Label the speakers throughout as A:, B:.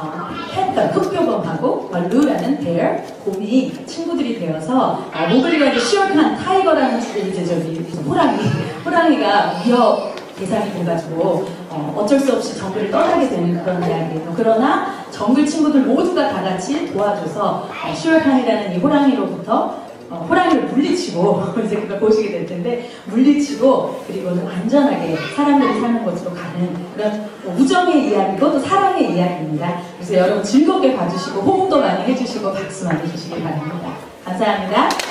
A: 어, 캣과 흑표범하고 루라는 베어, 곰이 친구들이 되어서 어, 모글이가 이제 시얼칸 타이거라는 이제 저기 호랑이 호랑이가 위협 대상이 돼가지고 어, 어쩔 수 없이 정글을 떠나게 되는 그런 이야기예요. 그러나 정글 친구들 모두가 다 같이 도와줘서 어, 슈얼칸이라는 이 호랑이로부터 어, 호랑이를 물리치고 이제 그걸 보시게 될 텐데 물리치고 그리고는 안전하게 사람들이 사는 곳으로 가는 그런 뭐 우정의 이야기고 또 사랑의 이야기입니다. 그래서 여러분 즐겁게 봐주시고 호응도 많이 해주시고 박수 많이 주시기 바랍니다. 감사합니다.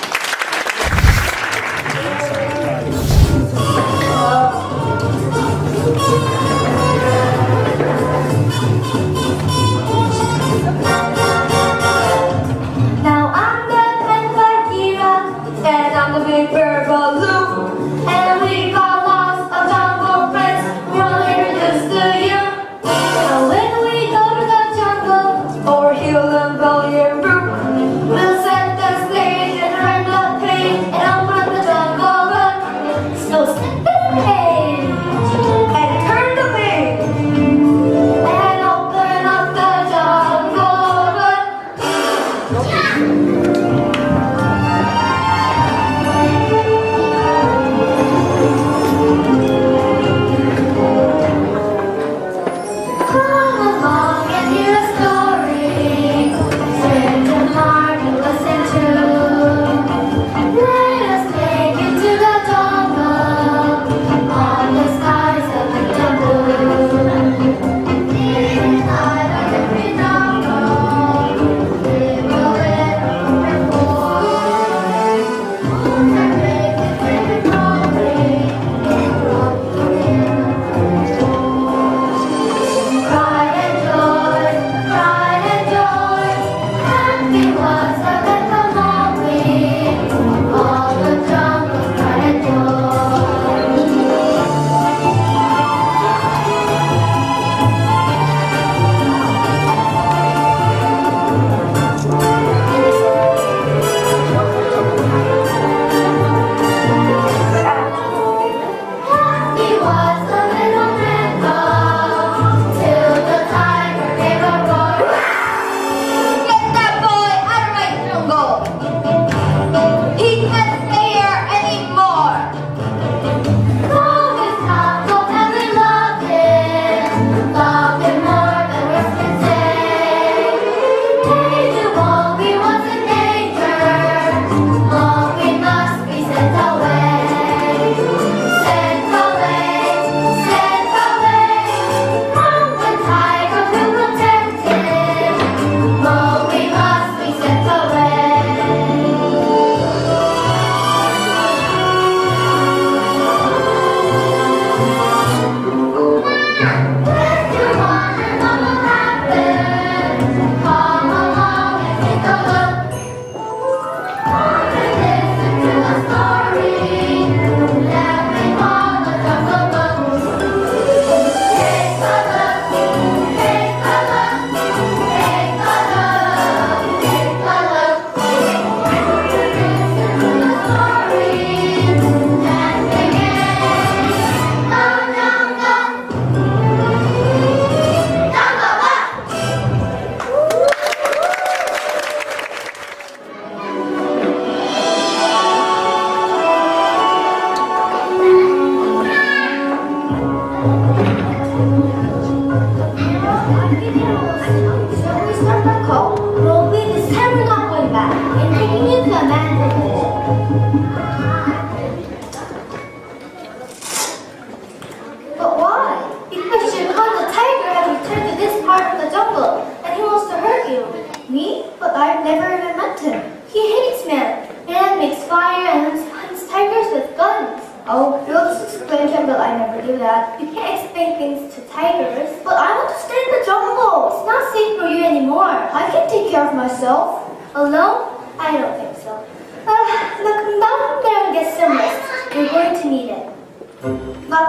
B: Need it.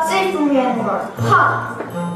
B: Safe from you anymore. Ha!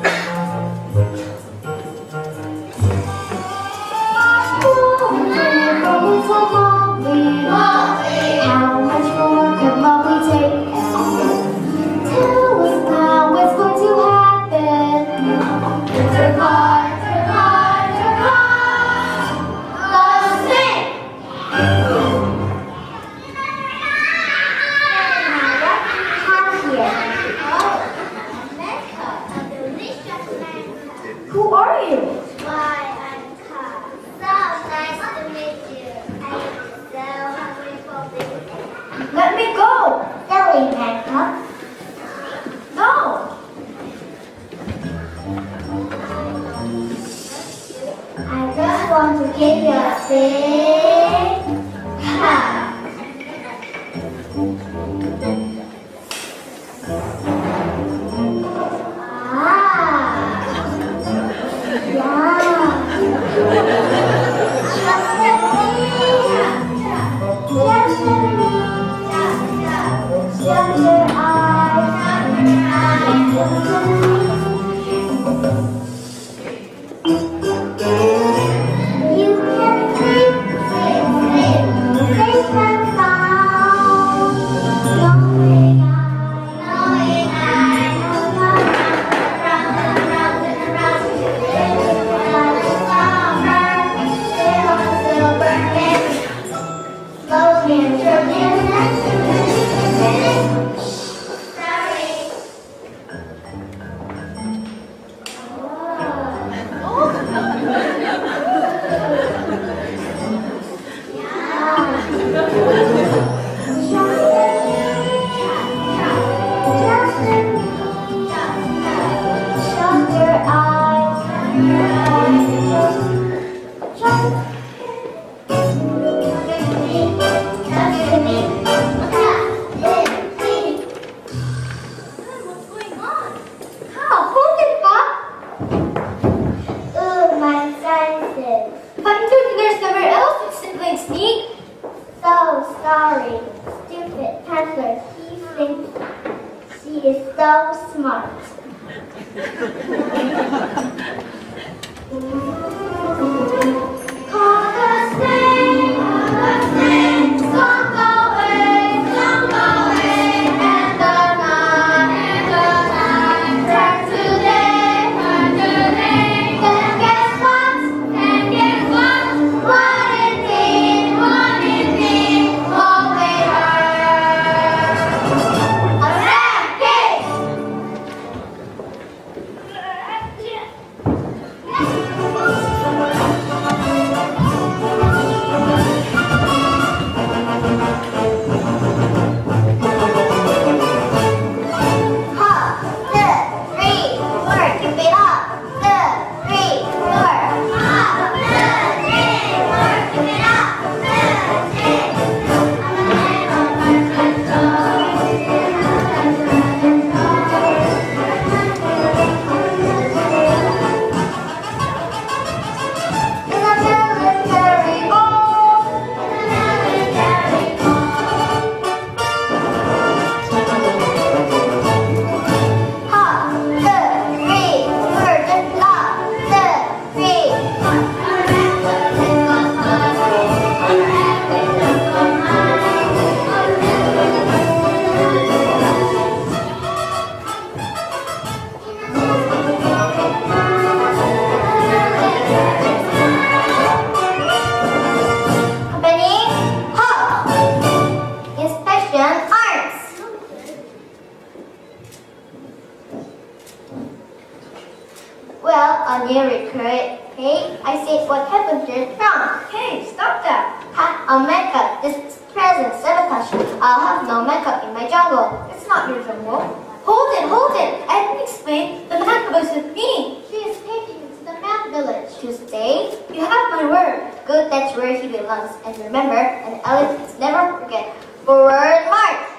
A: village to stay? You have my word. Good, that's where he belongs. And remember, an elephant never forget. Forward march!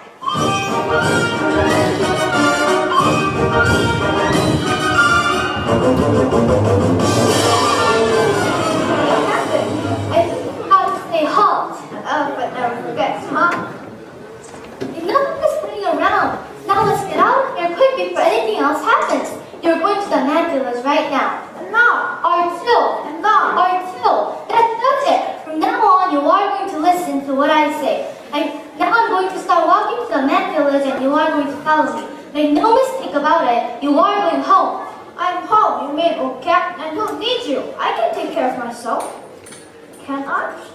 A: Oh, around. Now let's get out of here quick before anything else happens. You're going to the mad village right now thou art and thou art. That, that's it. From now on, you are going to listen to what I say. And now I'm going to start walking to the man village, and you are going to follow me. Make no mistake about it, you are going home. I'm home, you mean, okay? don't need you? I can take care of myself. Can I?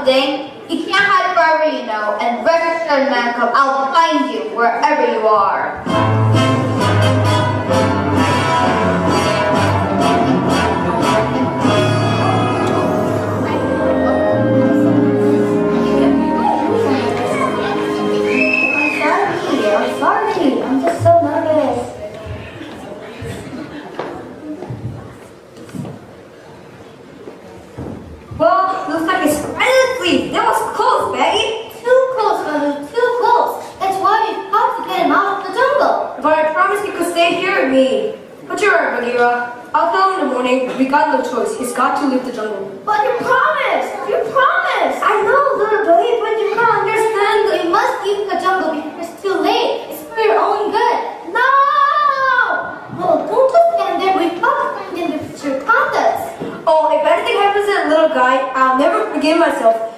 C: something, you can't hide forever, you know, and Reverend Man-cub, I'll find you wherever you are.
A: Stay me. But you're right, Bagheera. I'll tell him in the morning. We got no choice. He's got to leave the jungle.
B: But you promise, You promise.
A: I know, little buddy, but you can't understand.
B: You must leave the jungle before it's too late. It's for your own good. No! Well, don't just stand there. We've got to find in the your conduct.
A: Oh, if anything happens to that little guy, I'll never forgive myself.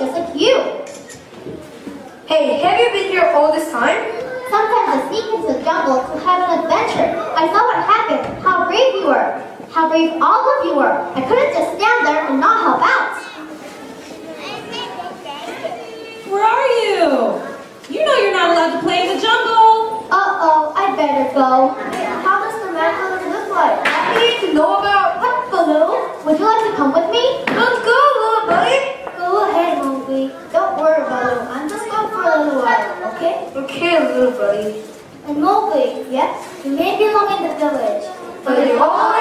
A: Just like you.
D: Hey, have you been here all this time?
A: Sometimes I sneak into the jungle to have an adventure. I saw what happened, how brave you were, how brave all of you were. I couldn't just stand there and not help out.
B: Where are you? You know you're not allowed to play in the jungle.
A: Uh-oh, I better go. Yes, you may belong in the village,
D: but you all